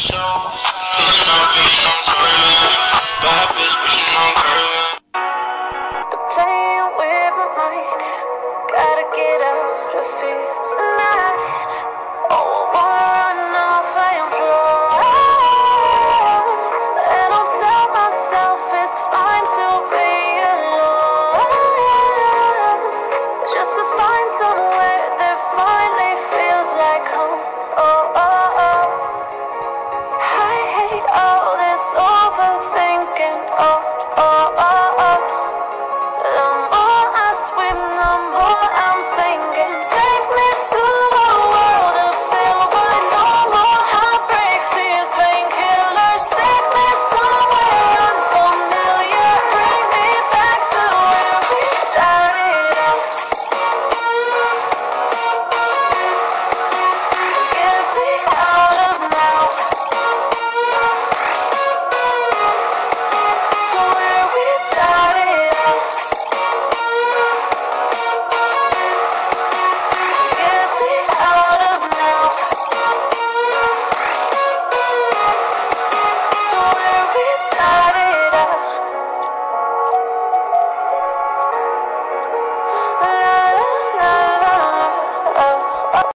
show.